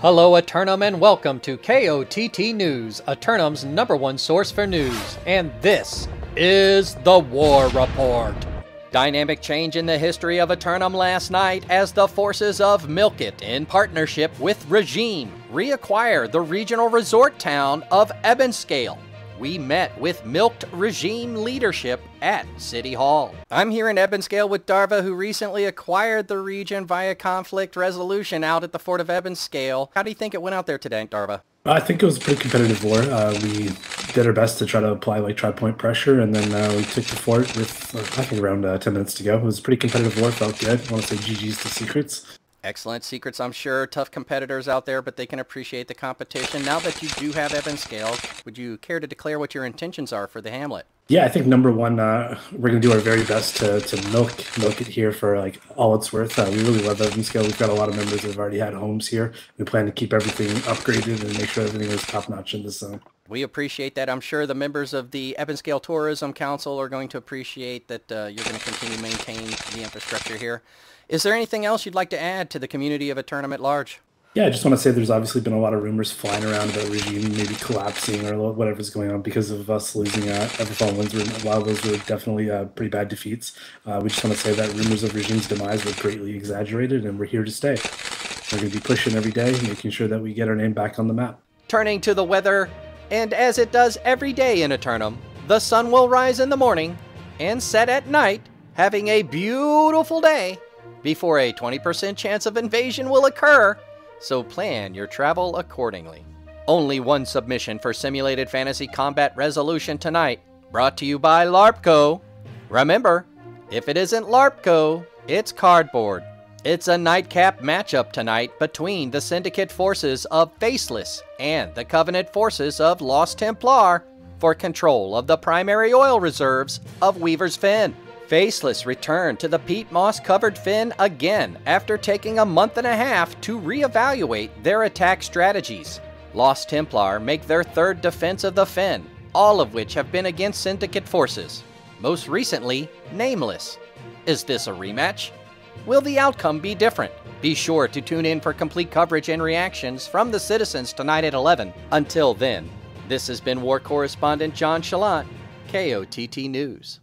Hello, Aeternum, and welcome to KOTT News, Aeternum's number one source for news. And this is the War Report. Dynamic change in the history of Aeternum last night as the forces of Milked, in partnership with Regime, reacquire the regional resort town of Ebonscale we met with milked regime leadership at City Hall. I'm here in Ebonscale with Darva, who recently acquired the region via conflict resolution out at the Fort of Ebonscale. How do you think it went out there today, Darva? I think it was a pretty competitive war. Uh, we did our best to try to apply like try point pressure, and then uh, we took the fort with uh, I think around uh, ten minutes to go. It was a pretty competitive war. Felt good. I want to say GG's to Secrets. Excellent secrets, I'm sure. Tough competitors out there, but they can appreciate the competition. Now that you do have Ebonscale, would you care to declare what your intentions are for the Hamlet? Yeah, I think number one, uh, we're gonna do our very best to, to milk milk it here for like all it's worth. Uh, we really love Ebonscale. We've got a lot of members that have already had homes here. We plan to keep everything upgraded and make sure everything is top notch in the zone. We appreciate that. I'm sure the members of the Ebonscale Tourism Council are going to appreciate that uh, you're going to continue to maintain the infrastructure here. Is there anything else you'd like to add to the community of a tournament large? Yeah, I just want to say there's obviously been a lot of rumors flying around about regime maybe collapsing or whatever's going on because of us losing uh, Everfall Windsward. A lot of those were definitely uh, pretty bad defeats. Uh, we just want to say that rumors of regime's demise were greatly exaggerated, and we're here to stay. We're going to be pushing every day, making sure that we get our name back on the map. Turning to the weather, and as it does every day in Aeternum, the sun will rise in the morning and set at night, having a beautiful day before a 20% chance of invasion will occur, so plan your travel accordingly. Only one submission for Simulated Fantasy Combat Resolution tonight, brought to you by LARPCO. Remember, if it isn't LARPCO, it's cardboard. It's a nightcap matchup tonight between the Syndicate forces of Faceless and the Covenant forces of Lost Templar for control of the primary oil reserves of Weaver's Fen. Faceless returned to the peat moss covered fen again after taking a month and a half to reevaluate their attack strategies. Lost Templar make their third defense of the fen, all of which have been against Syndicate forces. Most recently, Nameless. Is this a rematch? Will the outcome be different? Be sure to tune in for complete coverage and reactions from the citizens tonight at 11. Until then, this has been War Correspondent John Chalant, KOTT News.